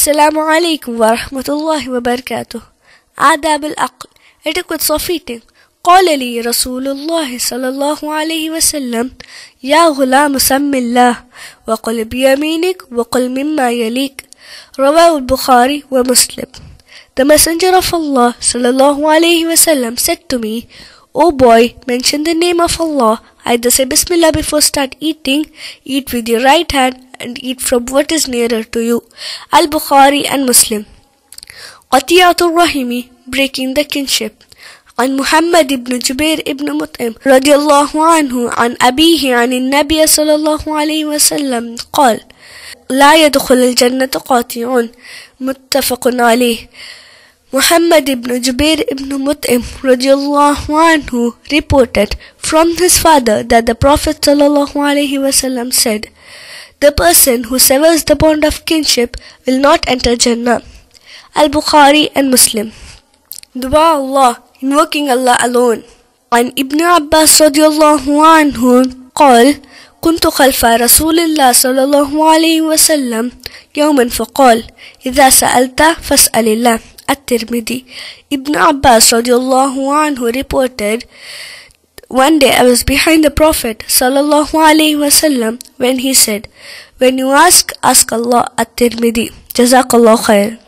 السلام عليكم ورحمة الله وبركاته. آداب الأقل اتكت صفيتين قال لي رسول الله صلى الله عليه وسلم يا غلام سم الله وقل بيمينك وقل مما يليك. رواه البخاري ومسلم. The Messenger of Allah صلى الله عليه وسلم said to me Oh boy, mention the name of Allah. Either say Bismillah before start eating. Eat with your right hand and eat from what is nearer to you. Al Bukhari and Muslim. Qatiyatul Rahimi, breaking the kinship. عن محمد بن جبير بن مطعم رضي الله عنه عن أبيه عن النبي صلى الله عليه وسلم قال لا يدخل الجنة قاطعون متفق عليه Muhammad ibn Jubair ibn Mut'im radiallahu anhu reported from his father that the Prophet sallallahu alaihi wasallam said, The person who severs the bond of kinship will not enter Jannah. Al-Bukhari and Muslim. Dua Allah, invoking Allah alone. عن ابن عباس رضي الله عنه قال كنت خلف رسول الله صلى الله عليه وسلم يوما فقال إذا سألت فاسأل الله الترمذي Ibn Abbas radiallahu anhu reported one day I was behind the Prophet wasallam when he said when you ask ask Allah at-Tirmidhi jazakallah khair